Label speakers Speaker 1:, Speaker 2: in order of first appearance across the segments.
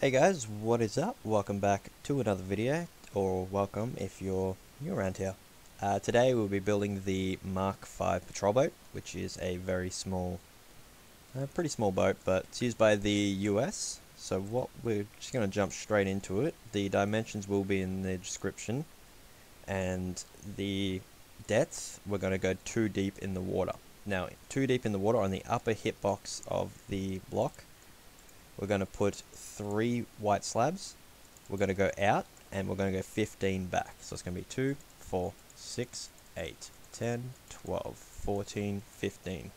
Speaker 1: Hey guys, what is up? Welcome back to another video, or welcome if you're new around here. Uh, today we'll be building the Mark V patrol boat, which is a very small, uh, pretty small boat, but it's used by the US. So what we're just going to jump straight into it. The dimensions will be in the description, and the depth we're going to go two deep in the water. Now, two deep in the water on the upper hitbox of the block we're going to put three white slabs. We're going to go out and we're going to go 15 back. So it's going to be 2, 4, 6, 8, 10, 12, 14, 15.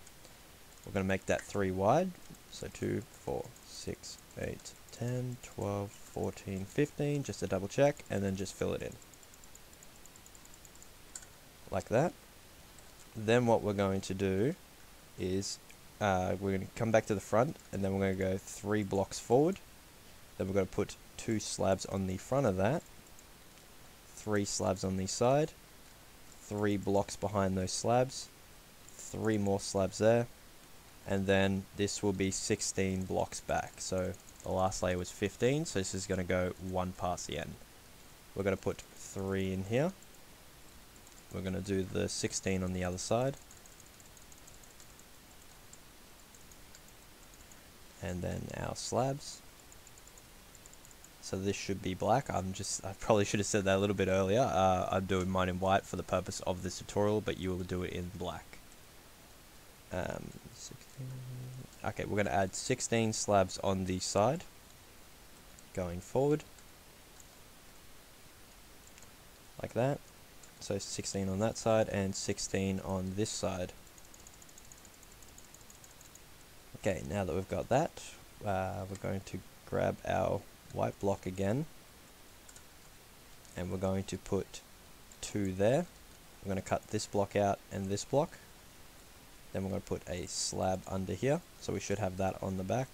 Speaker 1: We're going to make that 3 wide. So 2, 4, 6, 8, 10, 12, 14, 15. Just to double check and then just fill it in. Like that. Then what we're going to do is uh, we're going to come back to the front and then we're going to go three blocks forward. Then we're going to put two slabs on the front of that three slabs on the side three blocks behind those slabs three more slabs there and then this will be 16 blocks back. So the last layer was 15 so this is going to go one past the end. We're going to put three in here. We're going to do the 16 on the other side and then our slabs. So this should be black. I'm just, I probably should have said that a little bit earlier. Uh, I'm doing mine in white for the purpose of this tutorial, but you will do it in black. Um, 16. Okay, we're going to add 16 slabs on the side, going forward, like that. So 16 on that side and 16 on this side. Okay, now that we've got that, uh, we're going to grab our white block again and we're going to put two there. We're going to cut this block out and this block. Then we're going to put a slab under here, so we should have that on the back.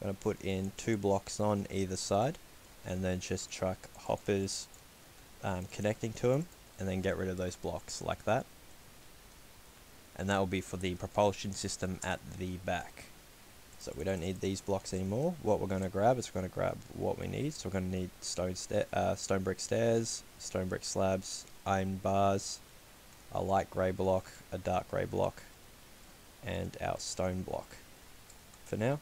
Speaker 1: I'm going to put in two blocks on either side and then just chuck hoppers um, connecting to them and then get rid of those blocks like that and that will be for the propulsion system at the back. So we don't need these blocks anymore. What we're going to grab is we're going to grab what we need. So we're going to need stone, uh, stone brick stairs, stone brick slabs, iron bars, a light grey block, a dark grey block, and our stone block for now.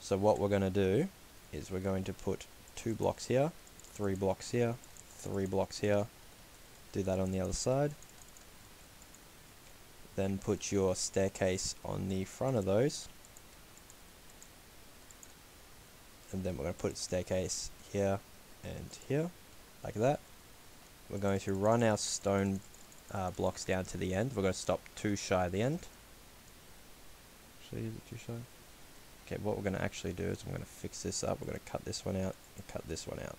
Speaker 1: So what we're going to do is we're going to put two blocks here, three blocks here, three blocks here, do that on the other side, then put your staircase on the front of those. And then we're going to put staircase here and here like that. We're going to run our stone uh, blocks down to the end. We're going to stop too shy of the end. Actually is it too shy? Okay what we're going to actually do is I'm going to fix this up. We're going to cut this one out and cut this one out.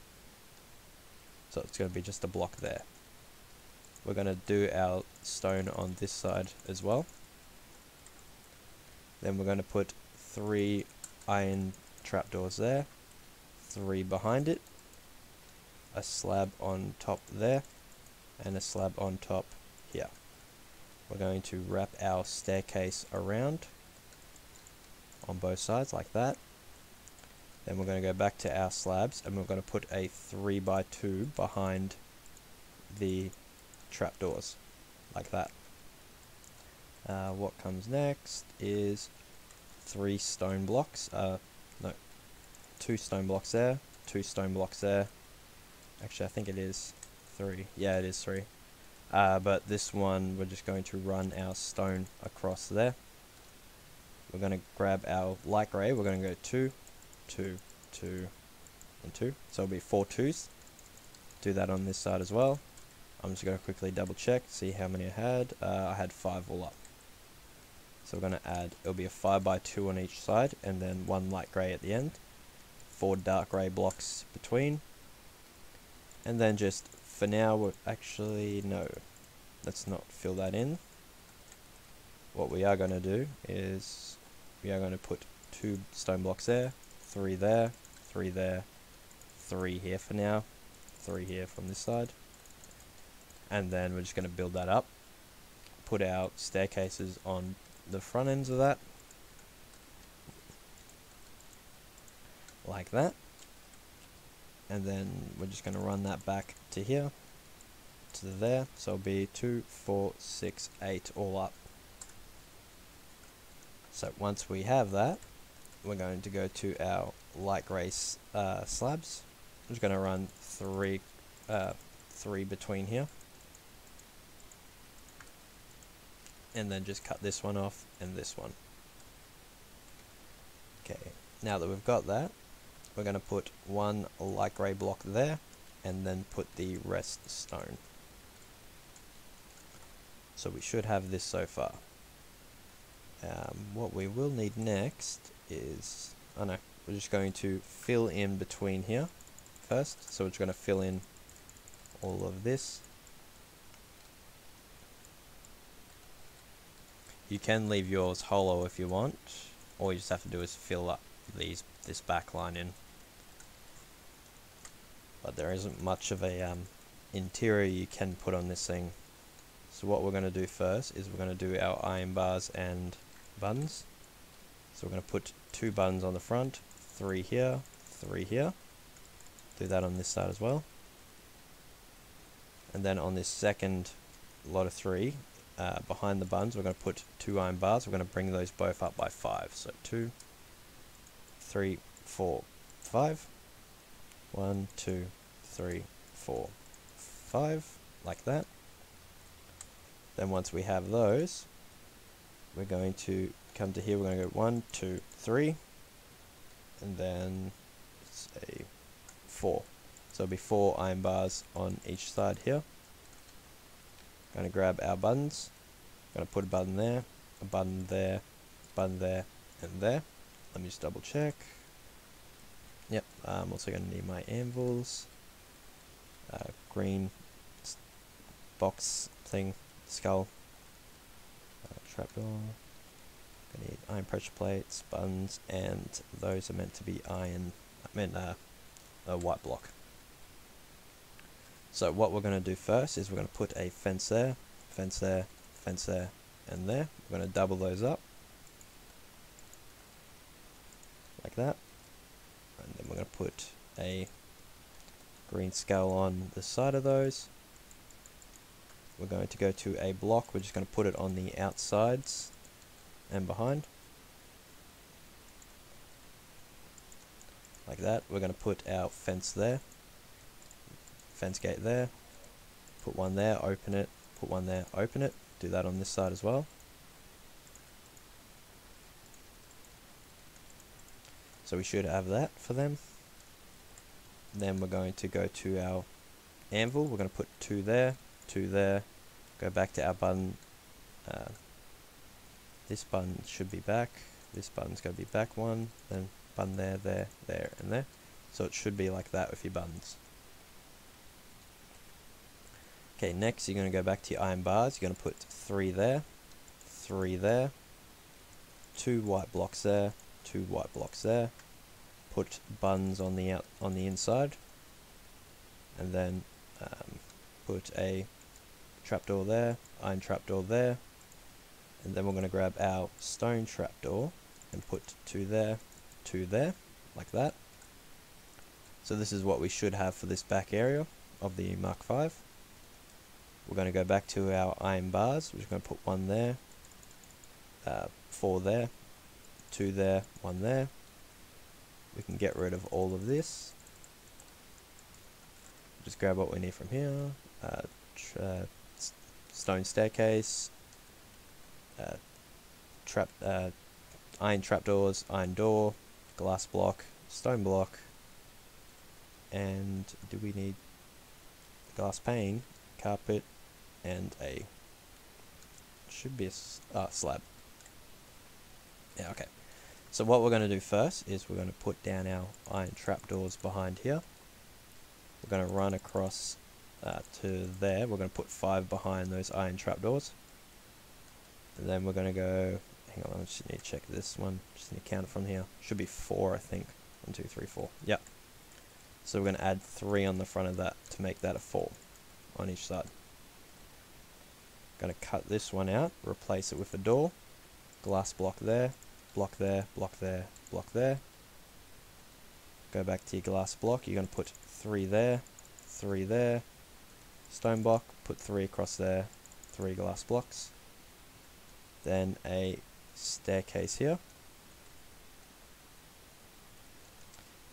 Speaker 1: So it's going to be just a block there. We're going to do our stone on this side as well. Then we're going to put three iron trapdoors there, three behind it, a slab on top there, and a slab on top here. We're going to wrap our staircase around on both sides like that. Then we're going to go back to our slabs and we're going to put a 3 by 2 behind the trapdoors, like that. Uh, what comes next is three stone blocks, uh, no, two stone blocks there, two stone blocks there. Actually, I think it is three. Yeah, it is three. Uh, but this one, we're just going to run our stone across there. We're going to grab our light grey. We're going to go two, two, two, and two. So it'll be four twos. Do that on this side as well. I'm just going to quickly double check, see how many I had. Uh, I had five all up. So we're going to add, it'll be a 5 by 2 on each side, and then one light grey at the end. Four dark grey blocks between. And then just, for now, we're actually, no. Let's not fill that in. What we are going to do is, we are going to put two stone blocks there, three there, three there, three here for now, three here from this side and then we're just going to build that up put our staircases on the front ends of that like that. And then we're just going to run that back to here, to there. So it'll be 2, 4, 6, 8 all up. So once we have that, we're going to go to our light grey uh, slabs. I'm just going to run three, uh, three between here. And then just cut this one off and this one. Okay, now that we've got that, we're going to put one light grey block there and then put the rest stone. So we should have this so far. Um, what we will need next is, oh we're just going to fill in between here first. So we're just going to fill in all of this. You can leave yours hollow if you want. All you just have to do is fill up these this back line in. But there isn't much of a um, interior you can put on this thing. So what we're going to do first is we're going to do our iron bars and buttons. So we're going to put two buttons on the front, three here, three here. Do that on this side as well. And then on this second lot of three, uh, behind the buns, we're going to put two iron bars. We're going to bring those both up by five. So two, three, four, five. One, two, three, four, five, like that. Then once we have those, we're going to come to here, we're going to go one, two, three, and then say four. So it'll be four iron bars on each side here. Going to grab our buttons, going to put a button there, a button there, button there, and there. Let me just double check. Yep, I'm also going to need my anvils, uh, green box thing, skull, uh, trapdoor, I need iron pressure plates, buttons, and those are meant to be iron, I meant uh, a white block. So what we're going to do first is we're going to put a fence there, fence there, fence there, and there. We're going to double those up, like that. And then we're going to put a green scale on the side of those. We're going to go to a block, we're just going to put it on the outsides and behind. Like that. We're going to put our fence there. Fence gate there. Put one there, open it. Put one there, open it. Do that on this side as well. So we should have that for them. Then we're going to go to our anvil. We're going to put two there, two there. Go back to our button. Uh, this button should be back. This button's going to be back one. Then button there, there, there, and there. So it should be like that with your buttons. Okay, next you're going to go back to your iron bars. You're going to put three there, three there, two white blocks there, two white blocks there. Put buns on the out on the inside, and then um, put a trapdoor there, iron trapdoor there, and then we're going to grab our stone trapdoor and put two there, two there, like that. So this is what we should have for this back area of the Mark V. We're going to go back to our iron bars. We're just going to put one there, uh, four there, two there, one there. We can get rid of all of this. Just grab what we need from here. Uh, uh, stone staircase, uh, trap, uh, iron trapdoors, iron door, glass block, stone block, and do we need glass pane, carpet, and a should be a uh, slab. Yeah, okay. So what we're going to do first is we're going to put down our iron trapdoors behind here. We're going to run across uh, to there. We're going to put five behind those iron trapdoors. And then we're going to go, hang on, I just need to check this one. Just need to count it from here. Should be four, I think. One, two, three, four. Yep. So we're going to add three on the front of that to make that a four on each side. Going to cut this one out, replace it with a door. Glass block there, block there, block there, block there. go back to your glass block. You're going to put three there, three there, stone block, put three across there, three glass blocks. Then a staircase here.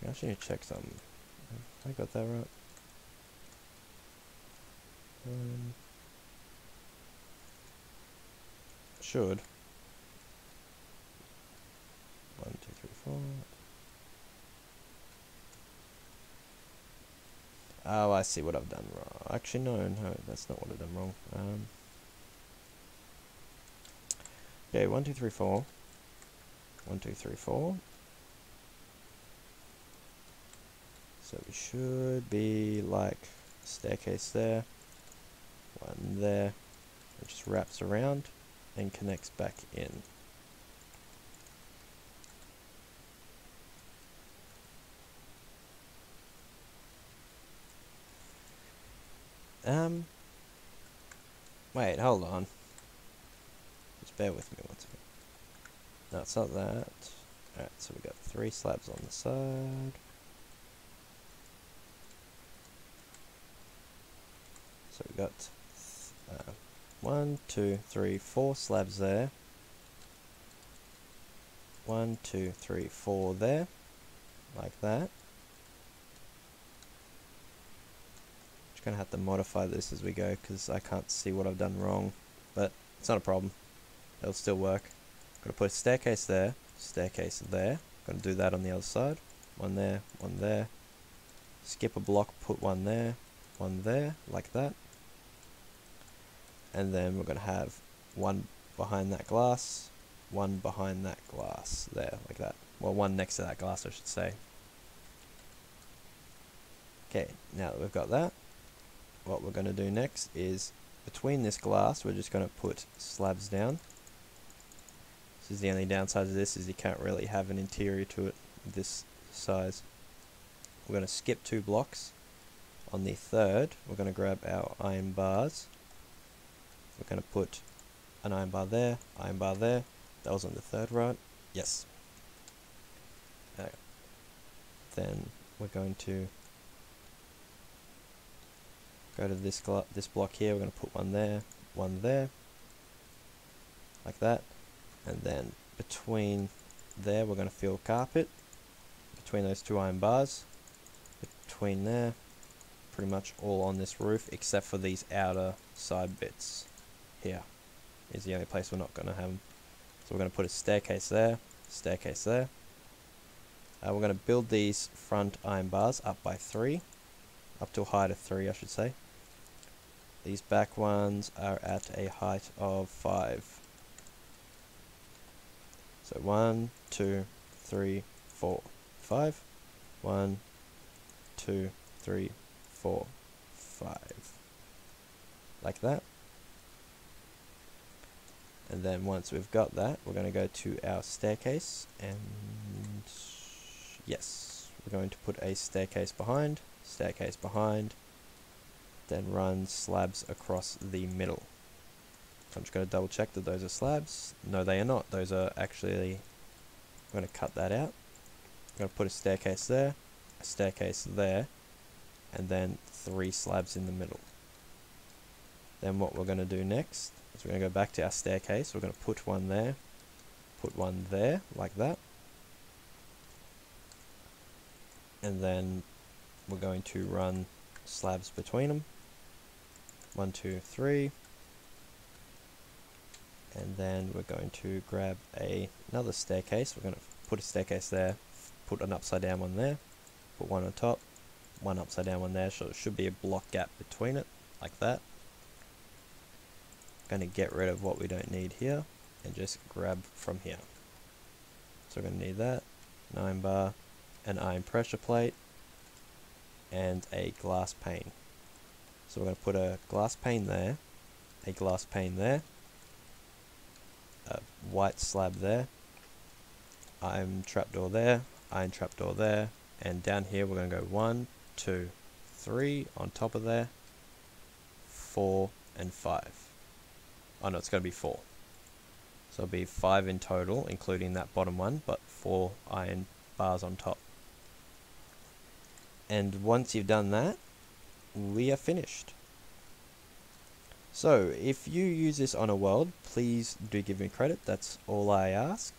Speaker 1: I actually need to check something. I got that right? Should. One, two, three, four. Oh, I see what I've done wrong. Actually, no, no, that's not what I've done wrong. Um, okay, one, two, three, four. One, two, three, four. So we should be like staircase there, one there, it just wraps around and connects back in. Um, wait, hold on. Just bear with me one second. No, it's not that. Alright, so we got three slabs on the side. So we got uh, one, two, three, four slabs there. One, two, three, four there, like that. Just gonna have to modify this as we go because I can't see what I've done wrong, but it's not a problem. It'll still work. Gotta put a staircase there, staircase there. Gonna do that on the other side. One there, one there. Skip a block, put one there, one there, like that. And then we're gonna have one behind that glass, one behind that glass there, like that. Well, one next to that glass, I should say. Okay, now that we've got that, what we're going to do next is between this glass, we're just going to put slabs down. This is the only downside of this is you can't really have an interior to it this size. We're going to skip two blocks. On the third, we're going to grab our iron bars. We're going to put an iron bar there, iron bar there, that was on the third right. Yes. Uh, then we're going to go to this this block here. We're going to put one there, one there, like that, and then between there we're going to fill carpet between those two iron bars. Between there, pretty much all on this roof except for these outer side bits here is the only place we're not going to have them. So we're going to put a staircase there, staircase there. Uh, we're going to build these front iron bars up by 3, up to a height of 3 I should say. These back ones are at a height of 5. So one, two, three, four, five. One, two, three, four, five. Like that. And then once we've got that, we're going to go to our staircase and yes, we're going to put a staircase behind, staircase behind, then run slabs across the middle. I'm just going to double check that those are slabs. No, they are not. Those are actually, I'm going to cut that out. I'm going to put a staircase there, a staircase there, and then three slabs in the middle. Then what we're going to do next is we're going to go back to our staircase. We're going to put one there, put one there, like that. And then we're going to run slabs between them. One, two, three. And then we're going to grab a, another staircase. We're going to put a staircase there, put an upside down one there, put one on top, one upside down one there, so it should be a block gap between it, like that going to get rid of what we don't need here and just grab from here. So we're going to need that, iron bar, an iron pressure plate, and a glass pane. So we're going to put a glass pane there, a glass pane there, a white slab there, iron trapdoor there, iron trapdoor there, and down here we're going to go one, two, three on top of there, four, and five. Oh no, it's going to be four. So it'll be five in total, including that bottom one, but four iron bars on top. And once you've done that, we are finished. So, if you use this on a world, please do give me credit. That's all I ask.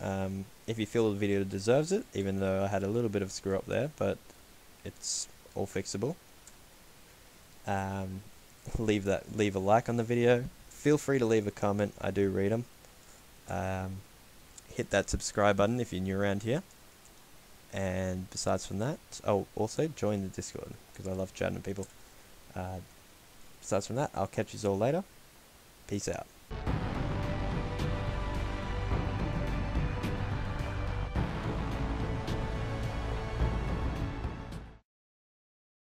Speaker 1: Um, if you feel the video deserves it, even though I had a little bit of screw up there, but it's all fixable. Um, leave that, leave a like on the video. Feel free to leave a comment. I do read them. Um, hit that subscribe button if you're new around here. And besides from that, oh, also join the Discord because I love chatting to people. Uh, besides from that, I'll catch you all later. Peace out.